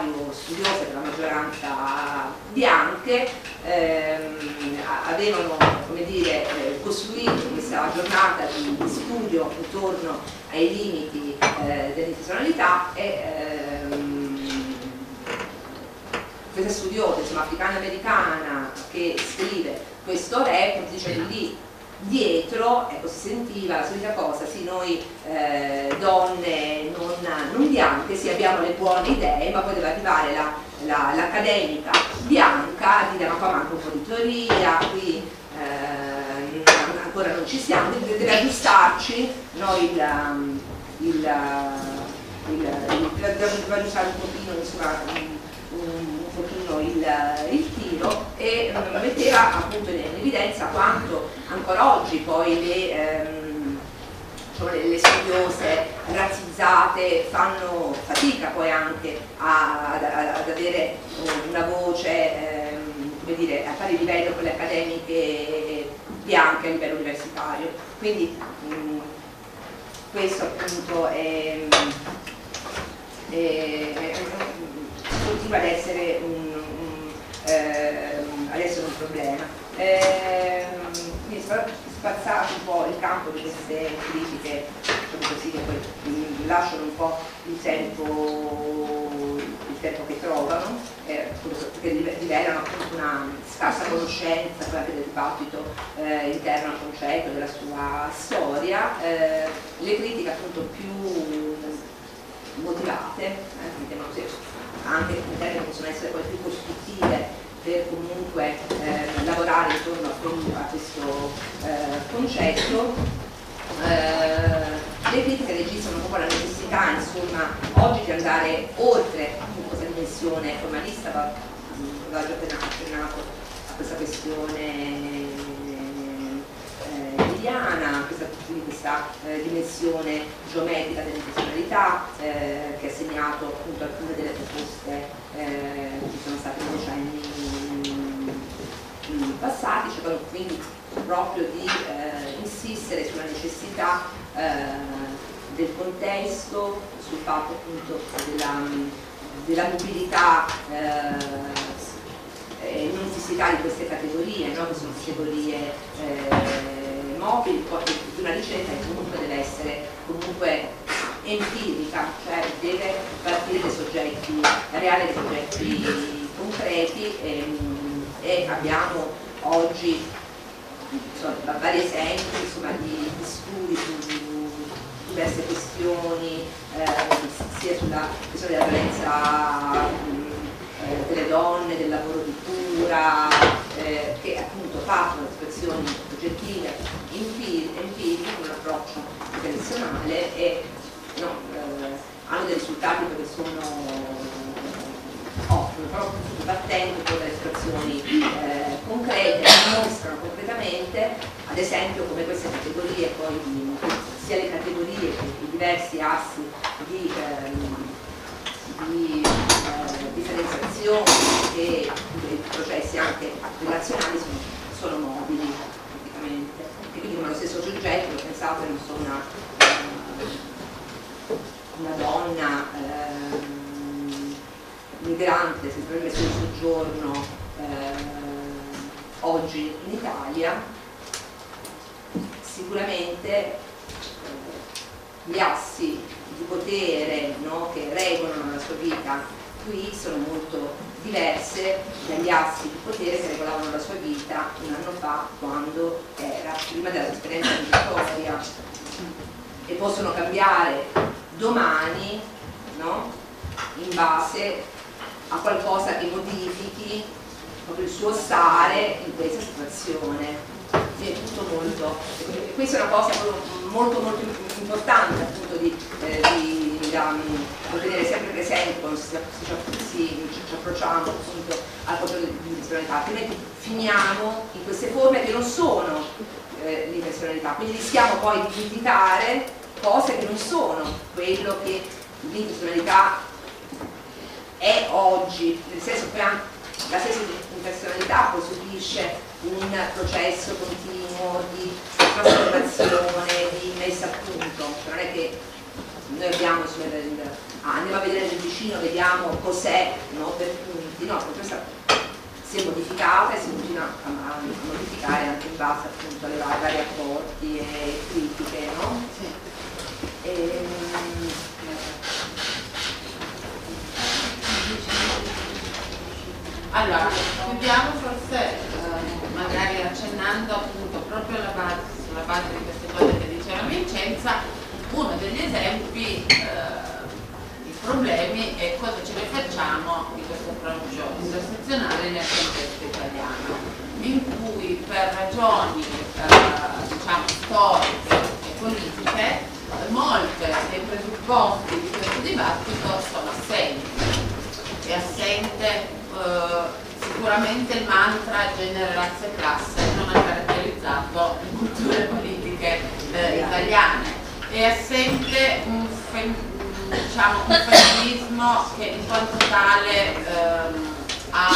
universitario, studiose per la maggioranza bianche, ehm, avevano dire, eh, costruito questa giornata di, di, studio intorno ai limiti eh, dell'intenzionalità e ehm, questa studiosa africana-americana che scrive questo report dice lì dietro ecco, si sentiva la solita cosa, sì noi eh, donne non, non, bianche, sì abbiamo le buone idee, ma poi deve arrivare l'accademica la, la, bianca a dire ma qua manca un po' di teoria, qui eh, ancora non ci siamo, deve, deve aggiustarci no, il, il, il, il, deve usare un pochino insomma, un, pochino il, il tiro e um, metteva appunto in, evidenza quanto ancora oggi poi le, ehm, diciamo, le, le studiose razzizzate fanno fatica poi anche a, ad, ad, avere una voce ehm, come dire, a pari livello con le accademiche bianche a livello universitario. Quindi mh, questo appunto è, è continua ad essere un, un, eh, ad essere un problema. Eh, quindi spazzato un po' il campo di queste critiche, diciamo così, che poi lasciano un po' il tempo, il tempo che trovano, eh, perché rivelano appunto una scarsa conoscenza anche del dibattito eh, interno al concetto, della sua storia, eh, le critiche appunto più motivate, eh, anche in termini possono essere poi più costruttive per comunque eh, lavorare intorno a, questo eh, concetto. Eh, le critiche registrano po' la necessità insomma, oggi di andare oltre questa dimensione formalista, va già appena accennato a questa questione quotidiana, questa, quindi questa eh, dimensione geometrica dell'intenzionalità eh, che ha segnato appunto alcune delle proposte eh, che sono state nei decenni passati, cioè quindi proprio di eh, insistere sulla necessità eh, del contesto, sul fatto appunto della, della mobilità eh, non fissità di queste categorie, no? che sono categorie eh, mobili, di una ricerca che comunque deve essere comunque empirica, cioè deve partire dai soggetti reali, dai soggetti concreti e, e abbiamo oggi insomma, vari esempi insomma, di, di, studi su diverse questioni, eh, sia sulla questione della violenza eh, delle donne, del lavoro di cura, eh, che appunto partono da situazioni oggettive, empiriche, con un approccio tradizionale e no, eh, hanno dei risultati perché sono appunto battendo con delle situazioni eh, concrete, dimostrano concretamente, ad esempio come queste categorie poi di, sia le categorie che i diversi assi di, ehm, di eh, differenziazione e dei processi anche relazionali sono, sono mobili praticamente. E quindi come lo stesso soggetto ho che non so una, eh, una donna eh, migrante sempre messo in soggiorno eh, oggi in Italia sicuramente eh, gli assi di potere no, che regolano la sua vita qui sono molto diverse dagli assi di potere che regolavano la sua vita un anno fa quando era prima della esperienza migratoria e possono cambiare domani no, in base a qualcosa che modifichi proprio il suo stare in questa situazione. È tutto molto. E questa è una cosa molto molto importante appunto di, eh, di, da, da tenere sempre presente quando si, si, ci approcciamo appunto al concetto di intenzionalità altrimenti finiamo in queste forme che non sono eh, l'intenzionalità quindi rischiamo poi di indicare cose che non sono quello che l'intenzionalità è oggi nel senso che la stessa intenzionalità poi subisce un processo continuo di trasformazione, di messa a punto, non è che noi abbiamo, ah, andiamo a vedere nel vicino, vediamo cos'è, no, per punti, no, questa si è modificata e si continua a, a, modificare anche in base appunto alle vari rapporti e critiche, no? Sì. E, allora, chiudiamo forse eh, magari accennando appunto proprio alla base, sulla base di queste cose che diceva Vincenza, uno degli esempi eh, di problemi è cosa ce ne facciamo di questo approccio intersezionale nel contesto italiano, in cui per ragioni eh, diciamo storiche e politiche molte dei presupposti di questo dibattito sono assenti. È assente sicuramente il mantra genere, razza e classe non ha caratterizzato le culture politiche eh, italiane. È assente un, diciamo, un femminismo che in quanto tale ehm, ha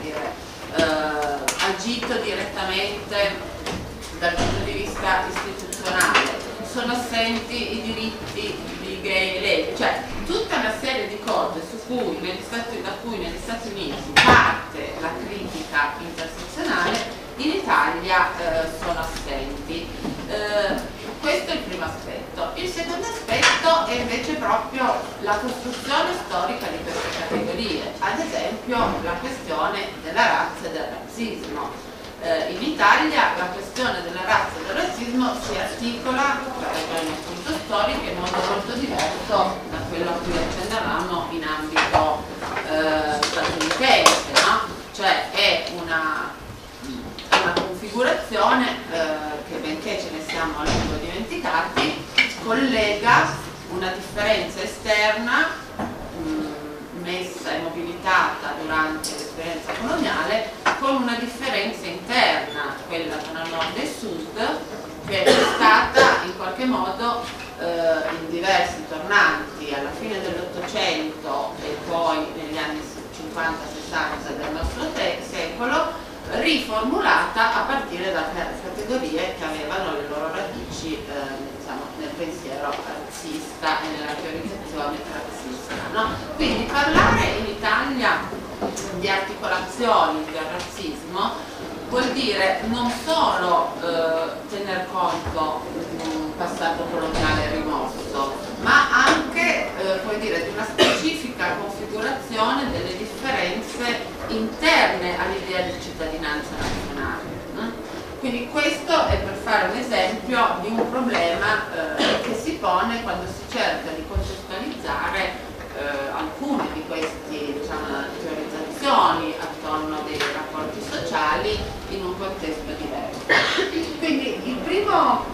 dire, eh, agito direttamente dal punto di vista istituzionale. Sono assenti i diritti di gay lesbiche, cioè tutta una serie di cose cui Stati, da cui negli Stati Uniti parte la critica intersezionale, in Italia eh, sono assenti. Eh, questo è il primo aspetto. Il secondo aspetto è invece proprio la costruzione storica di queste categorie, ad esempio la questione della razza e del razzismo eh, in Italia la questione della razza e del razzismo si articola per ragioni appunto storiche in modo molto diverso da quello a cui accennavamo in ambito eh, statunitense, no? cioè è una, una configurazione eh, che benché ce ne siamo a lungo dimenticati collega una differenza esterna messa e mobilitata durante l'esperienza coloniale con una differenza interna, quella tra nord e sud, che è stata in qualche modo eh, in diversi tornanti. Alla fine dell'Ottocento e poi negli anni 50-60 del nostro secolo riformulata a partire da categorie che avevano le loro radici eh, diciamo, nel pensiero razzista e nella teorizzazione razzista. No? Quindi parlare in Italia di articolazioni del razzismo vuol dire non solo eh, tener conto di un passato coloniale rimosso, ma anche eh, dire, di una specifica configurazione delle differenze interne all'idea di cittadinanza nazionale. Quindi questo è per fare un esempio di un problema eh, che si pone quando si cerca di contestualizzare eh, alcune di queste diciamo, teorizzazioni attorno dei rapporti sociali in un contesto diverso. Quindi il primo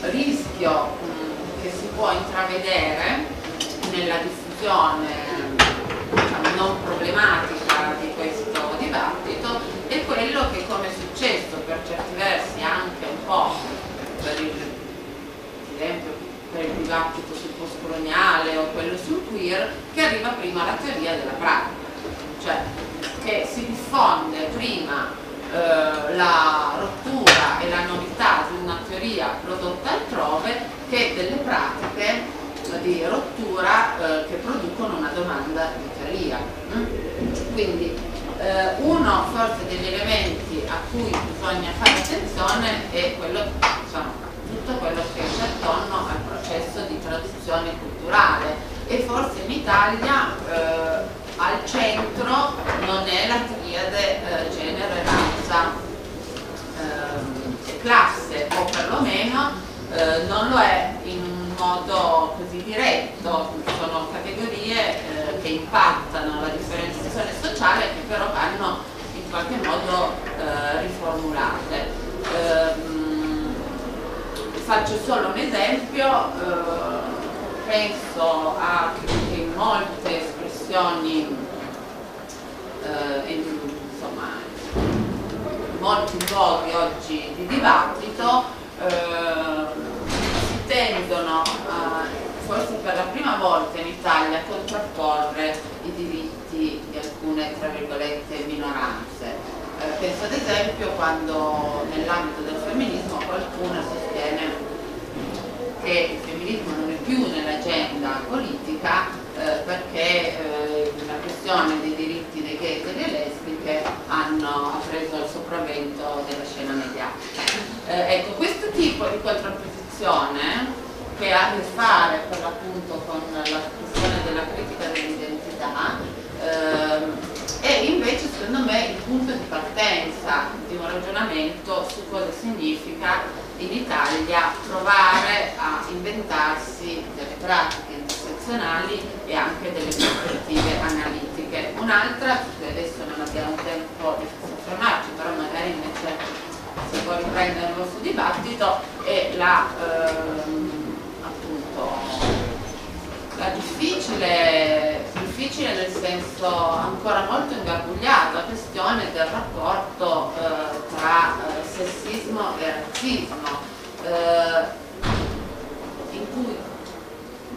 rischio mh, che si può intravedere nella diffusione diciamo, non problematica di questo dibattito è quello che come è successo per certi versi anche un po' per il, per il dibattito sul postcoloniale o quello sul queer, che arriva prima la teoria della pratica, cioè che si diffonde prima eh, la rottura e la novità di una teoria prodotta altrove che delle pratiche di rottura eh, che producono una domanda di teoria. Mm? Quindi eh, uno forse degli elementi a cui bisogna fare attenzione è quello diciamo, tutto quello che c'è attorno al processo di traduzione culturale. E forse in Italia eh, al centro non è la triade eh, genere, razza eh, e classe o perlomeno eh, non lo è in un modo così diretto, sono categorie eh, che impattano la differenziazione sociale che però vanno in qualche modo eh, riformulate. Ehm, faccio solo un esempio, eh, penso a che molte espressioni, eh, in, insomma, molti luoghi oggi di dibattito eh, tendono a, forse per la prima volta in Italia a contrapporre i diritti di alcune tra virgolette minoranze. Penso ad esempio quando nell'ambito del femminismo qualcuno sostiene che il femminismo non è più nell'agenda politica eh, perché eh, la questione dei diritti dei gay e delle lesbiche hanno, ha preso il sopravvento della scena mediatica. Eh, ecco, questo tipo di contrapposizione che ha a che fare per l'appunto con la questione della critica ehm, invece secondo me il punto di partenza di un ragionamento su cosa significa in Italia provare a inventarsi delle pratiche intersezionali e anche delle prospettive analitiche. Un'altra, cui adesso non abbiamo tempo di soffermarci, però magari invece si può riprendere il vostro dibattito, è la, ehm, appunto, la difficile, difficile nel senso ancora molto ingarbugliata questione del rapporto eh, tra eh, sessismo e razzismo, eh, in cui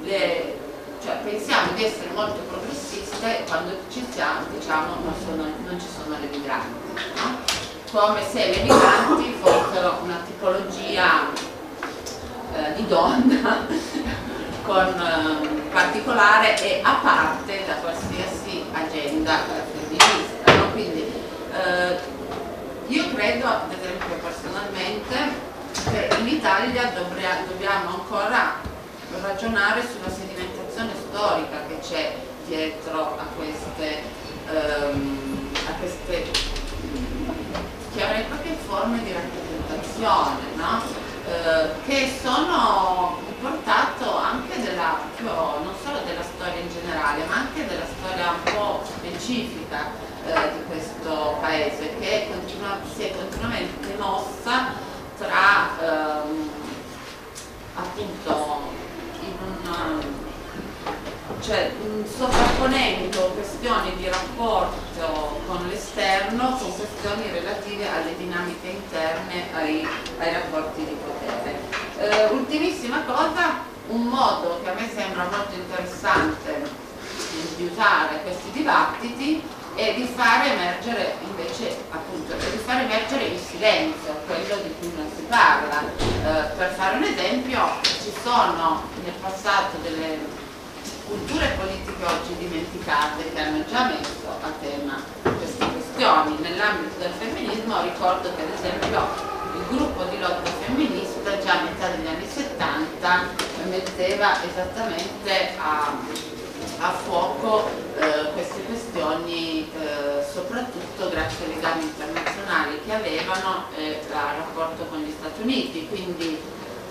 le, cioè, pensiamo di essere molto progressiste quando ci siamo, diciamo, non, sono, non ci sono le migranti, no? come se le migranti fossero una tipologia eh, di donna con eh, particolare e a parte da qualsiasi agenda femminista. No? Quindi eh, io credo, ad esempio personalmente, che in Italia dobbiamo ancora ragionare sulla sedimentazione storica che c'è dietro a queste, um, a queste chiamerei proprio forme di rappresentazione, no? Uh, che sono il portato anche della, non solo della storia in generale, ma anche della storia un po' specifica uh, di questo paese, che continua, si è continuamente mossa tra um, appunto cioè sovrapponendo questioni di rapporto con l'esterno con questioni relative alle dinamiche interne ai, ai rapporti di potere. Eh, ultimissima cosa, un modo che a me sembra molto interessante di usare questi dibattiti è di fare emergere invece appunto di fare emergere il silenzio, quello di cui non si parla. Eh, per fare un esempio ci sono nel passato delle culture politiche oggi dimenticate che hanno già messo a tema queste questioni. Nell'ambito del femminismo ricordo che ad esempio il gruppo di lotta femminista già a metà degli anni 70 metteva esattamente a a fuoco eh, queste questioni eh, soprattutto grazie ai legami internazionali che avevano e eh, al rapporto con gli Stati Uniti, quindi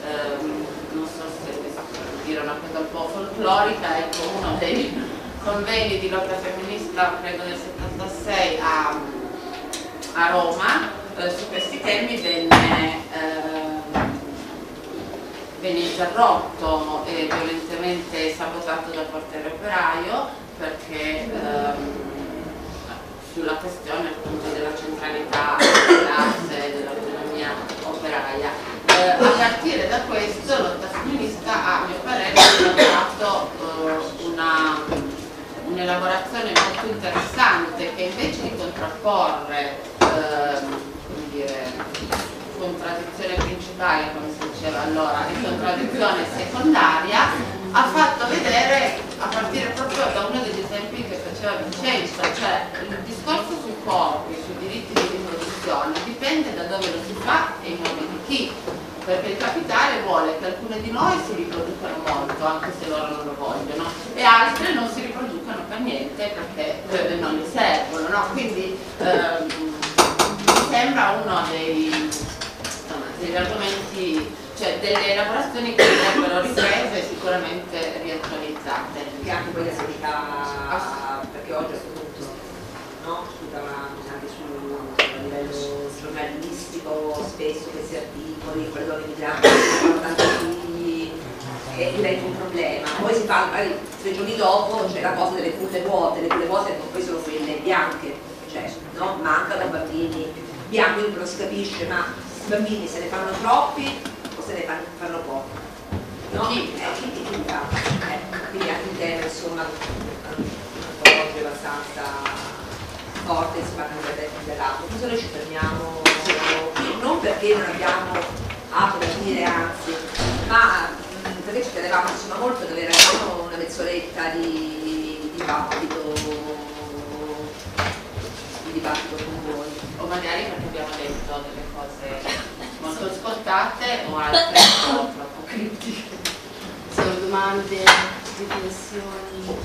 ehm, non so se dire una cosa un po' folclorica, ecco uno dei convegni di lotta femminista credo nel 76 a, a Roma eh, su questi temi venne eh, venne interrotto e violentemente sabotato dal portiere operaio perché ehm, sulla questione appunto della centralità della classe dell'autonomia operaia. Eh, a partire da questo lotta femminista a mio parere ha sviluppato eh, un'elaborazione molto interessante che invece di contrapporre eh, dire, contraddizione principale, come si diceva allora, e contraddizione secondaria, ha fatto vedere, a partire proprio da uno degli esempi che faceva Vincenzo, cioè il discorso sui corpi, sui diritti di riproduzione, dipende da dove lo si fa e in nome di chi. Perché il capitale vuole che alcune di noi si riproducano molto, anche se loro non lo vogliono, e altre non si riproducano per niente perché non le servono. No? Quindi ehm, mi sembra uno dei degli argomenti, cioè delle elaborazioni che andrebbero riprese e sicuramente riattualizzate. Che anche poi la serietà, perché oggi a questo punto no? tutta una, anche sul livello giornalistico, spesso questi articoli, migranti che hanno tanti figli, e diventa un problema. Poi si fa, magari tre giorni dopo c'è la cosa delle culle vuote, le culle vuote poi sono quelle bianche, cioè no? mancano bambini bianchi, non si capisce, ma i bambini se ne fanno troppi o se ne fanno, fanno pochi. No? Chi? Eh, chi, chi eh, quindi anche un tema insomma oggi abbastanza forte si parla dell'altro. Cosa noi ci fermiamo non perché non abbiamo altro da dire anzi, ma perché ci tenevamo insomma, molto ad avere almeno una mezz'oretta di dibattito, di dibattito con voi. O magari perché abbiamo detto delle cose molto scontate o altre troppo critiche. Sono domande, riflessioni.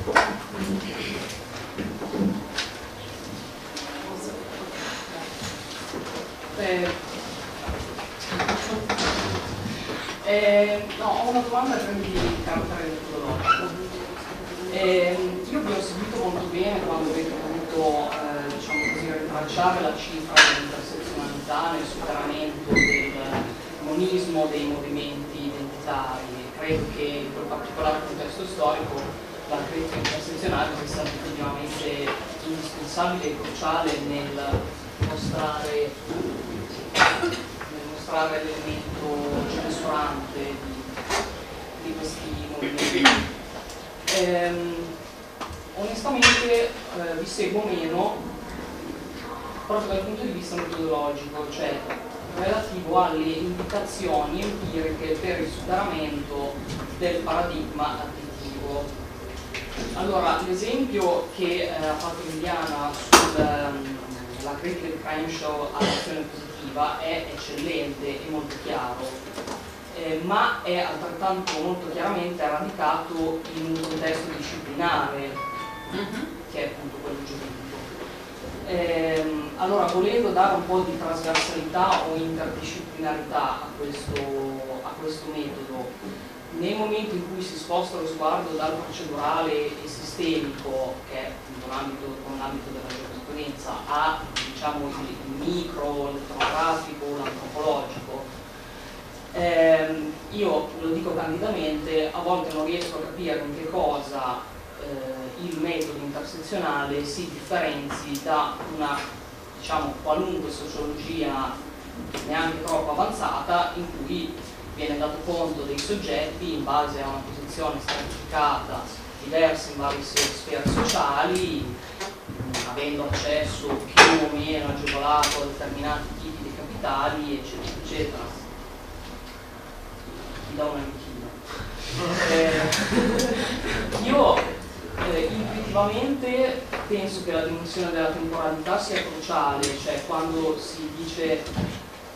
Eh, eh, no, ho una domanda per di carattere metodologico. Eh, io vi ho seguito molto bene quando avete voluto eh, diciamo così, rintracciare la cifra dell'intersezionalità nel superamento del monismo dei movimenti identitari. Credo che in quel particolare contesto storico la critica intersezionale sia stata effettivamente indispensabile e cruciale nel mostrare, mostrare l'elemento censurante di, di, questi movimenti. Ehm, onestamente eh, vi seguo meno proprio dal punto di vista metodologico, cioè relativo alle indicazioni empiriche per il superamento del paradigma additivo. Allora, l'esempio che eh, ha fatto Liliana sulla um, critica di Crenshaw all'azione positiva è eccellente e molto chiaro, eh, ma è altrettanto molto chiaramente radicato in un contesto disciplinare, mm-hmm. che è appunto quello giuridico. Eh, allora, volendo dare un po' di trasversalità o interdisciplinarità a questo, a questo metodo, nei momenti in cui si sposta lo sguardo dal procedurale e sistemico, che è l'ambito, con l'ambito della giurisprudenza, a diciamo, il micro, l'etnografico, l'antropologico, ehm, io lo dico candidamente, a volte non riesco a capire in che cosa eh, il metodo intersezionale si differenzi da una diciamo, qualunque sociologia neanche troppo avanzata in cui viene dato conto dei soggetti in base a una posizione stratificata diversa in varie sfere sociali, avendo accesso più o meno agevolato a determinati tipi di capitali, eccetera, eccetera. Ti do un. Eh, io eh, intuitivamente penso che la dimensione della temporalità sia cruciale, cioè quando si dice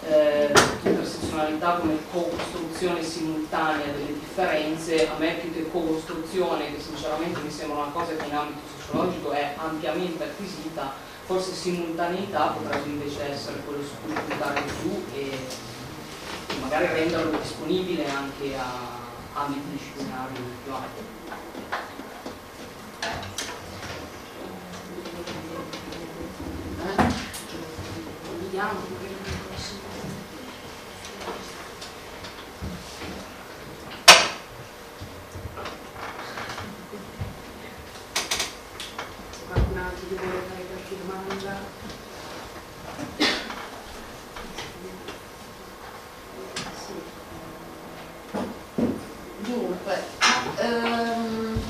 eh, intersezionalità come co-costruzione simultanea delle differenze, a me più che co-costruzione, che sinceramente mi sembra una cosa che in ambito sociologico è ampiamente acquisita, forse simultaneità potrebbe invece essere quello su cui puntare di più e magari renderlo disponibile anche a ambiti disciplinari più alti. Vediamo. Qualcun altro che vuole fare qualche domanda? Dunque, ehm,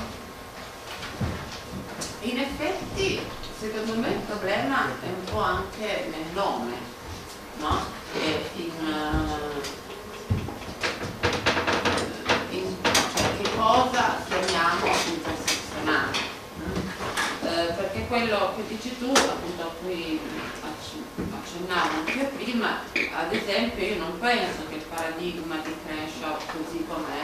in effetti secondo me il problema è un po' anche nel nome, no? E in, in cioè che cosa chiamiamo intersezionale. Uh, perché quello che dici tu, appunto a cui accennavo anche prima, ad esempio io non penso che il paradigma di Crenshaw così com'è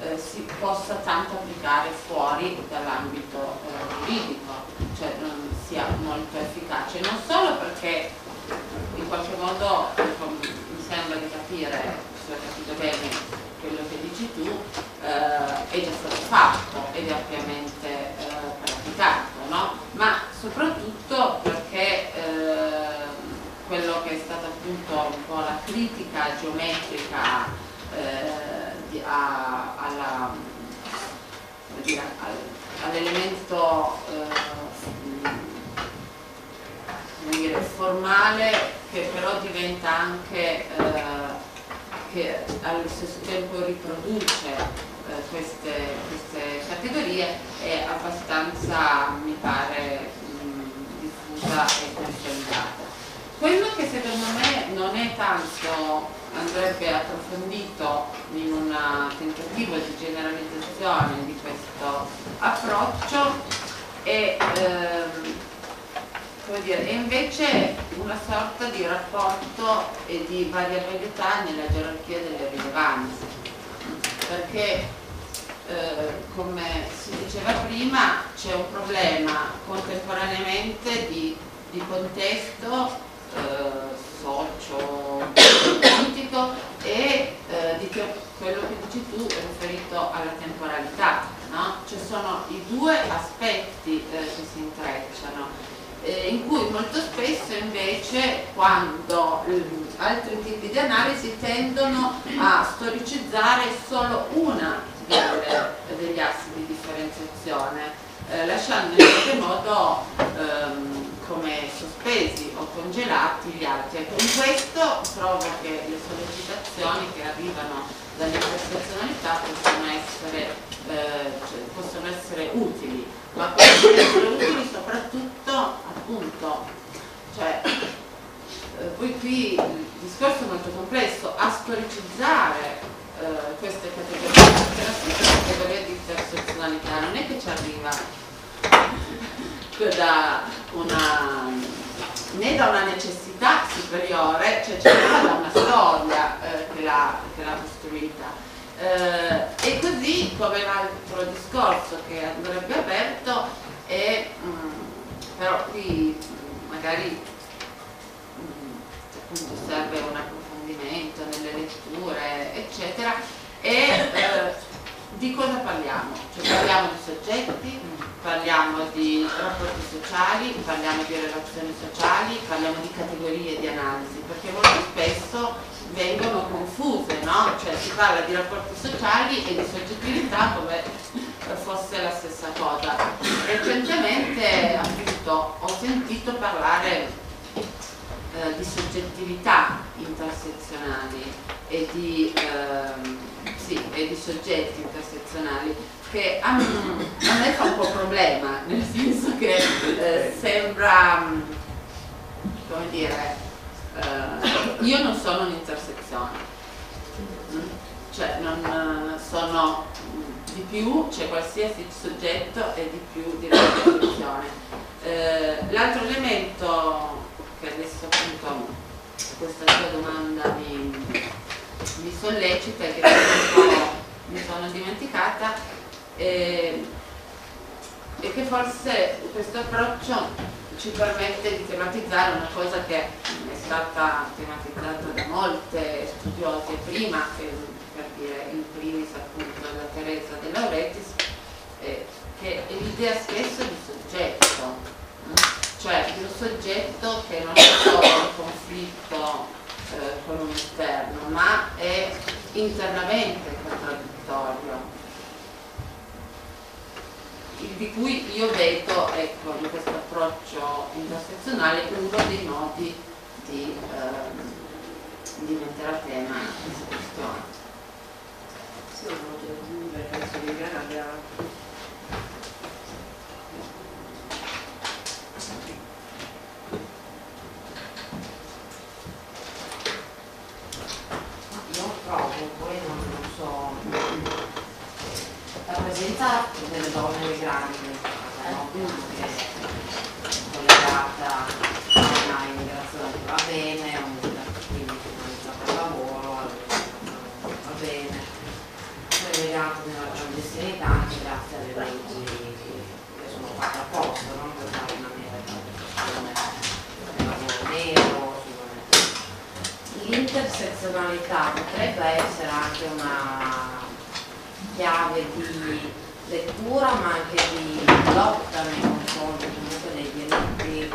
eh, si possa tanto applicare fuori dall'ambito eh, giuridico, cioè non sia molto efficace, non solo perché in qualche modo mi sembra di capire, se ho capito bene quello che dici tu, eh, è già stato fatto ed è ampiamente eh, praticato, no? ma soprattutto perché eh, quello che è stata appunto un po' la critica geometrica eh, all'elemento eh, formale che però diventa anche eh, che allo stesso tempo riproduce eh, queste, queste, categorie è abbastanza mi pare mh, diffusa e consolidata. Quello che secondo me non è tanto, andrebbe approfondito in un tentativo di generalizzazione di questo approccio e, ehm, dire, è invece una sorta di rapporto e di variabilità nella gerarchia delle rilevanze, perché eh, come si diceva prima, c'è un problema contemporaneamente di, di contesto socio-politico e eh, di che, quello che dici tu è riferito alla temporalità. No? Ci sono i due aspetti eh, che si intrecciano eh, in cui molto spesso invece quando eh, altri tipi di analisi tendono a storicizzare solo una delle, degli assi di differenziazione, eh, lasciando in qualche modo ehm, come sospesi o congelati gli altri. Ecco, in questo trovo che le sollecitazioni che arrivano dall'interserzionalità possono essere, eh, cioè, possono essere utili, ma possono essere utili soprattutto appunto, cioè, eh, poi qui il discorso è molto complesso, a storicizzare eh, queste categorie, la stessa categoria di intersezionalità non è che ci arriva da una, né da una necessità superiore, cioè ci arriva da una storia eh, che l'ha costruita. Eh, e così come l'altro discorso che andrebbe aperto è, mh, mm, però qui magari mh, mm, appunto serve una approfondimento, nelle letture, eccetera, e eh, di cosa parliamo? Cioè parliamo di soggetti, parliamo di rapporti sociali, parliamo di relazioni sociali, parliamo di categorie di analisi, perché molto spesso vengono confuse, no? Cioè si parla di rapporti sociali e di soggettività come fosse la stessa cosa. Recentemente appunto ho sentito parlare eh, di soggettività intersezionali e di, ehm, sì, e di soggetti intersezionali che a, me fa un po' problema, nel senso che eh, sembra, come dire, eh, io non sono un'intersezione, mm? cioè non sono di più, c'è qualsiasi soggetto e di più di intersezione. Eh, l'altro elemento che adesso appunto questa tua domanda mi, mi sollecita e che mi sono dimenticata e, e che forse questo approccio ci permette di tematizzare una cosa che è stata tematizzata da molte studiose prima, per dire in primis appunto da Teresa De Lauretis, eh, che è l'idea stessa di soggetto cioè di un soggetto che non è solo in conflitto eh, con un esterno, ma è internamente contraddittorio, di cui io vedo ecco, in questo approccio intersezionale uno dei modi di, ehm, di mettere a tema questa questione. Sì, voluto aggiungere, penso che Viviana abbia presenza delle donne migranti nel caso, no? che è collegata a una immigrazione che va bene, a un'immigrazione quindi finalizzata al lavoro, va bene, collegata nella clandestinità anche grazie alle leggi che sono fatte apposta no? per far rimanere il lavoro nero. L'intersezionalità potrebbe essere anche una chiave di lettura ma anche di lotta nei confronti comunque dei diritti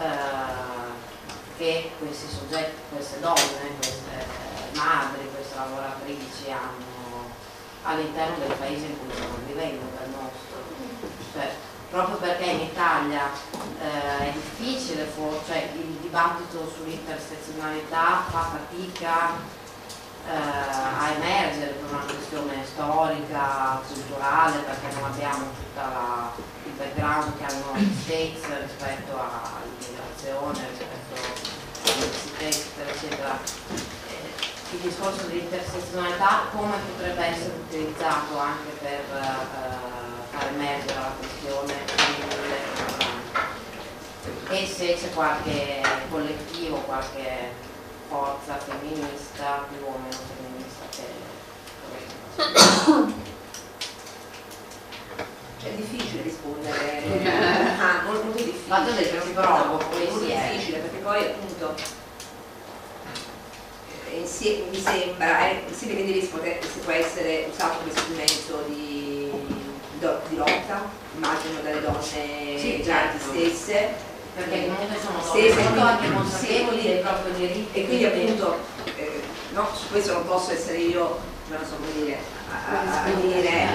eh, che questi soggetti, queste donne, queste madri, queste lavoratrici hanno all'interno del paese in cui stanno vivendo, del nostro. Cioè, proprio perché in Italia eh, è difficile, cioè il dibattito sull'intersezionalità fa fatica eh, a emergere per una questione storica, culturale, perché non abbiamo tutto il background che hanno gli States rispetto all'immigrazione, rispetto all'università eccetera, eccetera. Eh, il discorso dell'intersezionalità come potrebbe essere utilizzato anche per eh, far emergere la questione e se c'è qualche collettivo, qualche forza femminista, più o meno femminista che è difficile rispondere, ah, molto, molto difficile. Del che si provo, poi molto si è. difficile perché poi appunto eh, insie- mi sembra, eh, sì che devi rispondere se può essere usato come strumento di, di lotta, immagino dalle donne Sì, già certo. stesse, perché comunque sono sì, molto anche consapevoli dei propri diritti e quindi appunto eh, no, su questo non posso essere io, non so come dire, a, a- a dire,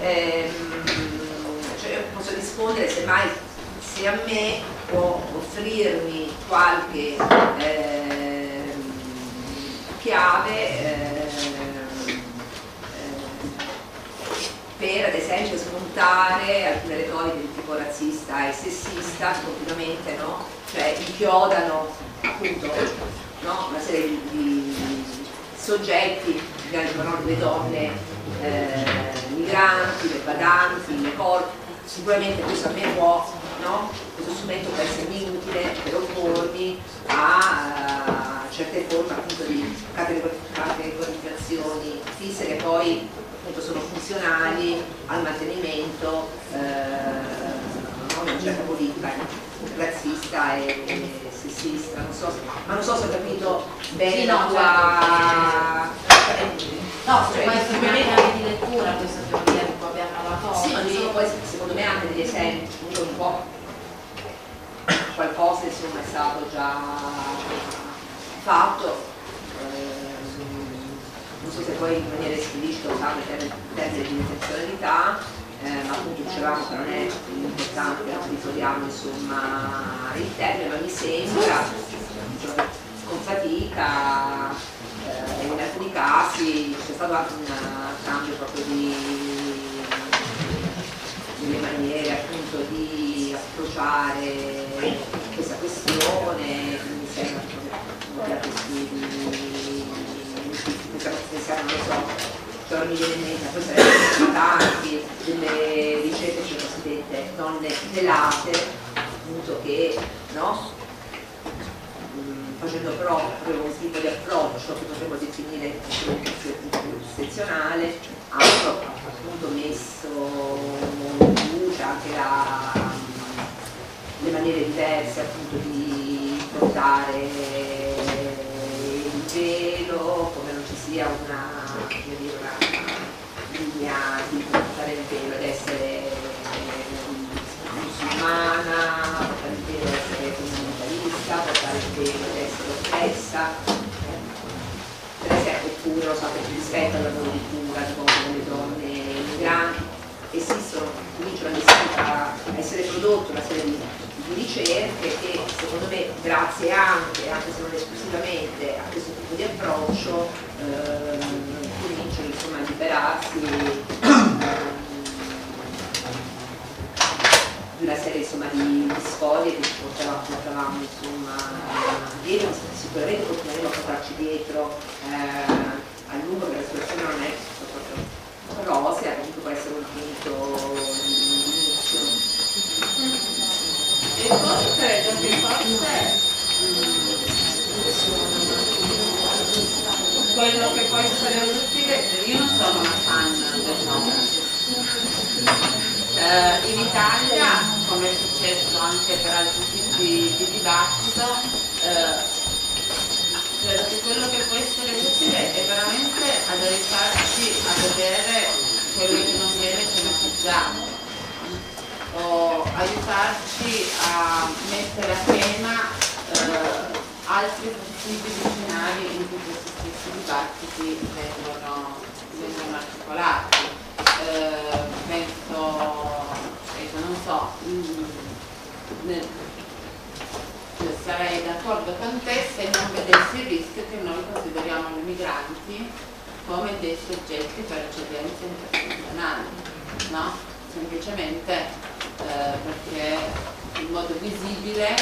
ehm, cioè posso rispondere semmai se a me può offrirmi qualche ehm, chiave ehm, ehm, per ad esempio smontare alcune retoriche di tipo razzista e sessista che continuamente no? cioè inchiodano appunto no? una serie di, di soggetti, le donne eh, migranti, le badanti, le corpi, sicuramente questo a me può, no? questo strumento può essermi utile per oppormi a eh, certe forme appunto di categor- categorizzazioni fisse che poi appunto sono funzionali al mantenimento eh, no, di una certa politica razzista e, e sessista, non so se- ma non so se ho capito bene Sì, la no, tua... No, se cioè, può essere chiave di lettura questa teoria di cui abbiamo parlato Sì, ma ci sono poi secondo me anche degli esempi, un po' qualcosa insomma è stato già fatto. Non so se poi in maniera esplicita usare il termine- di intenzionalità, eh, ma appunto dicevamo che non è importante che ritroviamo insomma il termine, ma mi sembra con fatica eh, in alcuni casi c'è stato anche un cambio proprio di delle maniere appunto di approcciare questa questione, mi sembra questi pensiamo, lo so, cioè non mi viene in mente, poi sarebbero tanti delle ricerche cioè cosiddette donne velate, appunto che no? Mm, facendo proprio un tipo di approccio che potremmo definire eccezionale, hanno appunto messo in luce anche la, le maniere diverse appunto di portare il velo, sia una, come dire, una linea di portare il velo ed essere musulmana, portare il velo ed essere fondamentalista, portare il velo ed essere oppressa, per esempio, oppure lo so, per rispetto al lavoro di cura, di cose delle donne migranti, esistono, cominciano a essere prodotte una serie di, di ricerche che secondo me grazie anche, anche se non esclusivamente a questo tipo di approccio, ehm, cominciano insomma a liberarsi ehm, di una serie insomma, di, di storie che ci portavamo, portavamo insomma, dietro, sicuramente continueremo a portarci dietro eh, a lungo perché la situazione non è proprio rosea, comunque può essere un punto di inizio. E poi credo che forse mm, quello che può essere utile, io non sono una fan del nome. Eh, in Italia, come è successo anche per altri tipi di dibattito, eh, credo che quello che può essere utile è veramente aiutarci a vedere quello che non viene tematizzato o aiutarci a mettere a tema eh, altri possibili scenari in cui questi stessi dibattiti vengono, vengono articolati. Eh, penso, ecco, non so, mm, cioè, sarei d'accordo con te se non vedessi il rischio che noi consideriamo i migranti come dei soggetti per eccedenze internazionali, no? semplicemente eh, perché in modo visibile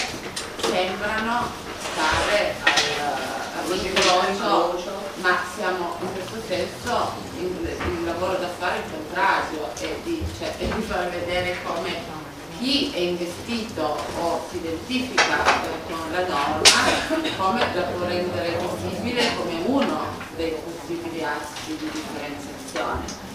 sembrano stare al, all'incrocio, ma siamo in questo senso il lavoro da fare è il contrario e di, cioè, di far vedere come chi è investito o si identifica con la norma, come la può rendere visibile come uno dei possibili assi di differenziazione.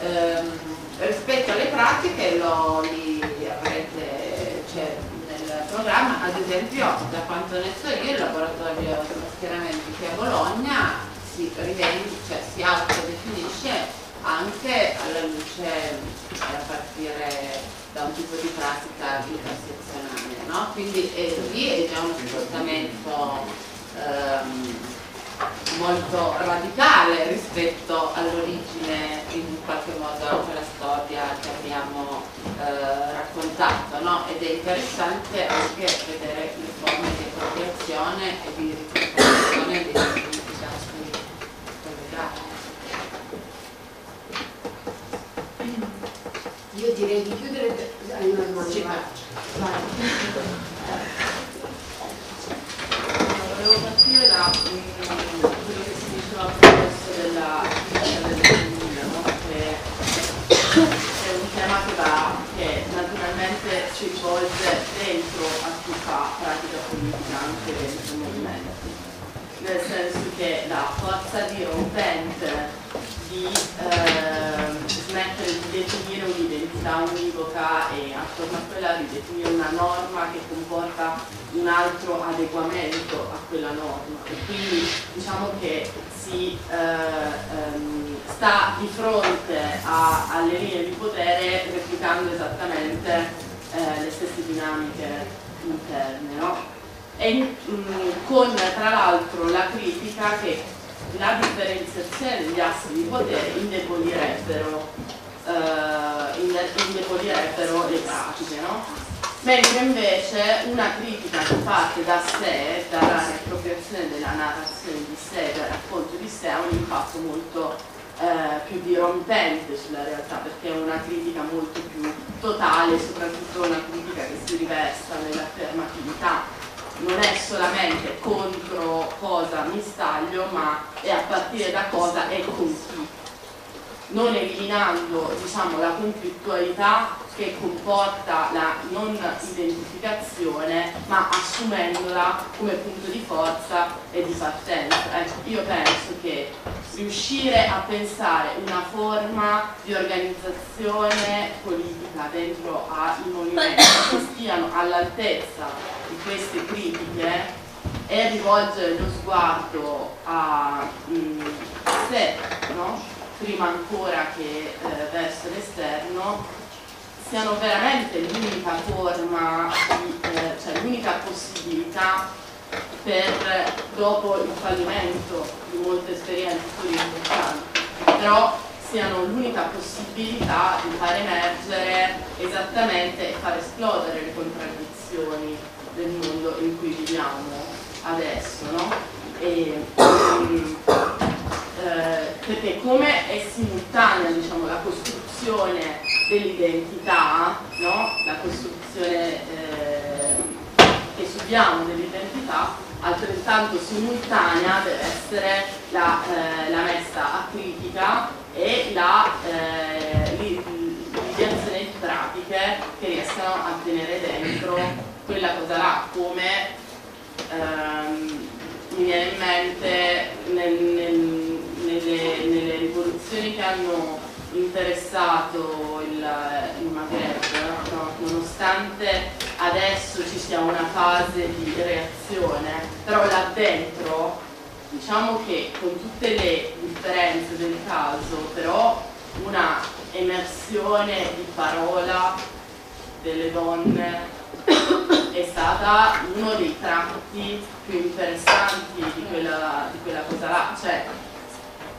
Ehm, rispetto alle pratiche lo, li avrete cioè, nel programma, ad esempio da quanto ne so io il laboratorio di schieramenti che a Bologna si, rivendi, cioè, si autodefinisce anche alla luce a partire da un tipo di pratica intersezionale, no? quindi eh, lì è già uno spostamento ehm, molto radicale rispetto all'origine in qualche modo quella storia che abbiamo eh, raccontato no? ed è interessante anche vedere le forme di appropriazione e di ricostruzione Io direi di chiudere. Hai una domanda? Sì. Vai. Volevo partire da mm, quello che si diceva adesso della dell'economia, no? che è un tema che, va, che naturalmente ci rivolge dentro a chi fa pratica politica anche dentro i movimenti, nel senso che la forza dirompente di eh, smettere di definire un'identità univoca e attorno a quella ridefinire una norma che comporta un altro adeguamento a quella norma e quindi diciamo che si eh, ehm, sta di fronte a, alle linee di potere replicando esattamente eh, le stesse dinamiche interne no? e mh, mm, con tra l'altro la critica che la differenziazione degli assi di potere indebolirebbero, eh, indebolirebbero le pratiche, no? mentre invece una critica che parte da sé, dalla riappropriazione della narrazione di sé, dal racconto di sé, ha un impatto molto eh, più dirompente sulla realtà, perché è una critica molto più totale, soprattutto una critica che si riversa nell'affermatività non è solamente contro cosa mi staglio, ma è a partire da cosa e con chi, non eliminando diciamo, la conflittualità che comporta la non identificazione, ma assumendola come punto di forza e di partenza. Ecco, io penso che riuscire a pensare una forma di organizzazione politica dentro ai movimenti che stiano all'altezza di queste critiche è rivolgere lo sguardo a mh, sé, no? prima ancora che eh, verso l'esterno, siano veramente l'unica forma, di, eh, cioè l'unica possibilità per, dopo il fallimento di molte esperienze importanti, però siano l'unica possibilità di far emergere esattamente e far esplodere le contraddizioni del mondo in cui viviamo adesso, no? E, um, eh, perché come è simultanea diciamo, la costruzione dell'identità, no? la costruzione eh, che subiamo dell'identità, altrettanto simultanea deve essere la, eh, la messa a critica e la, eh, l'ideazione di pratiche che riescano a tenere dentro quella cosa là, come ehm, mi viene in mente nel, nel, nelle, nelle, rivoluzioni che hanno interessato il, il Maghreb, no? nonostante adesso ci sia una fase di reazione, però là dentro diciamo che con tutte le differenze del caso, però una emersione di parola delle donne è stata uno dei tratti più interessanti di quella, di quella cosa là, cioè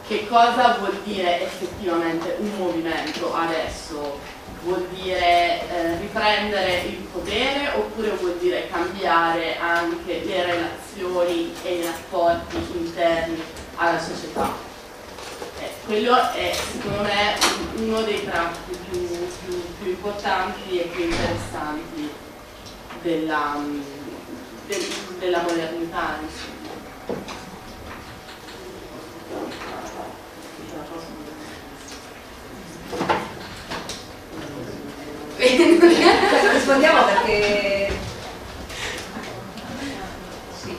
che cosa vuol dire effettivamente un movimento adesso? Vuol dire eh, riprendere il potere oppure vuol dire cambiare anche le relazioni e i rapporti interni alla società? Eh, quello è secondo me uno dei tratti più, più, più importanti e più interessanti della, del, della modernità. rispondiamo perché... Sì.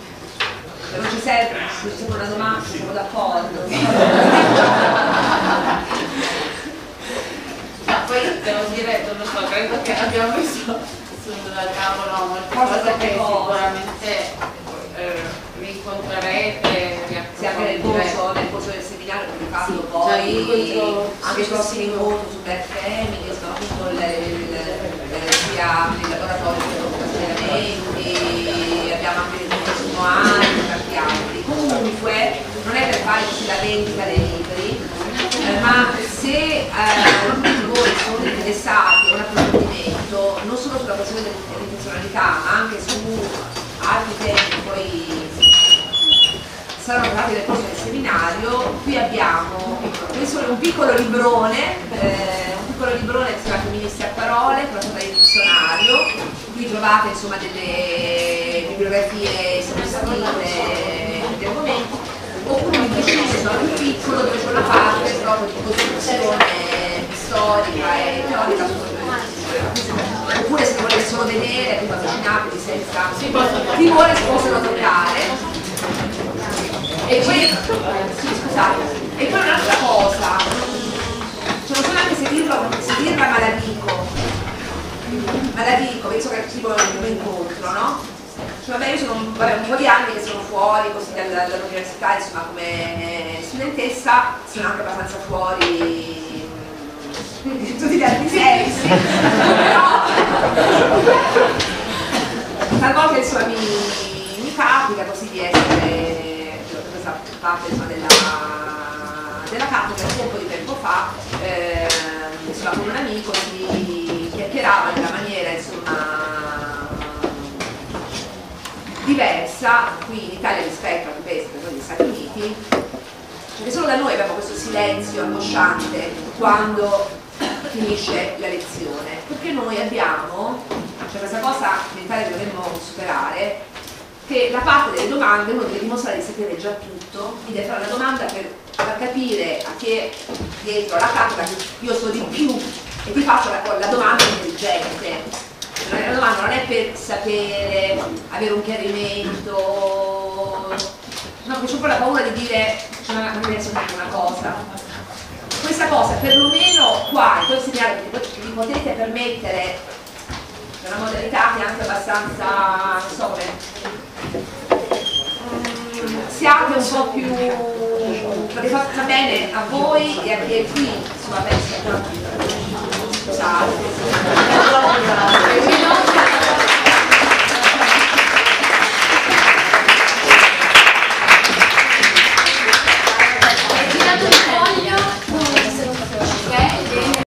Non ci serve, se c'è una domanda, siamo d'accordo. Ma poi devo dire, non lo so, credo che abbiamo messo sul tavolo molte cose che sicuramente eh, rincontrerete, Sì, anche nel corso, nel corso del seminario che fanno Sì, poi l'incontro anche i prossimi incontri su Black Feminism, appunto il, il, eh, sia il laboratorio per gli allenamenti, abbiamo anche il prossimo anno, tanti altri. Comunque non è per fare così la vendita dei libri, eh, ma se eh, voi sono interessati a un approfondimento non solo sulla questione dell'intenzionalità, ma anche su altri temi che poi saranno trattati nel corso del seminario, qui abbiamo un piccolo librone, eh, un piccolo librone che si chiama Femministi a parole, la sorta di dizionario, qui trovate insomma delle bibliografie espositive degli argomenti, oppure un libricino più piccolo dove c'è una parte proprio di costruzione storica e teorica oppure se volete solo vedere, più avvicinatevi senza timore si possono toccare. E poi, sì, scusate, e poi un'altra cosa, cioè non so neanche se dirlo, se dirla ma la dico, ma la dico, penso che è tipo primo incontro, no? Vabbè, io sono un, vabbè, un po' di anni che sono fuori dall'università, insomma, come studentessa, sono anche abbastanza fuori mm, di tutti gli altri sensi, però talvolta insomma mi, mi capita così di essere questa parte insomma, della, della cattedra un po' di tempo fa ehm, insomma, con un amico si chiacchierava in una maniera insomma diversa qui in Italia rispetto al paese per noi negli Stati Uniti perché solo da noi abbiamo questo silenzio angosciante quando finisce la lezione. Perché noi abbiamo cioè questa cosa che in Italia dovremmo superare che la parte delle domande uno deve dimostrare di sapere già tutto quindi fare la domanda per far capire a chi è dietro la cattedra che io so di più e ti faccio la, la domanda intelligente la non è per sapere, avere un chiarimento, no, un po' la paura di dire, cioè, penso dire una cosa. Questa cosa, perlomeno qua, in questo seminario, vi pot- vi potete permettere c'è una modalità che è anche abbastanza, non so come, mm, siate un po' più, perché fa, bene a voi e a chi è qui, insomma, penso, Ciao. Ciao!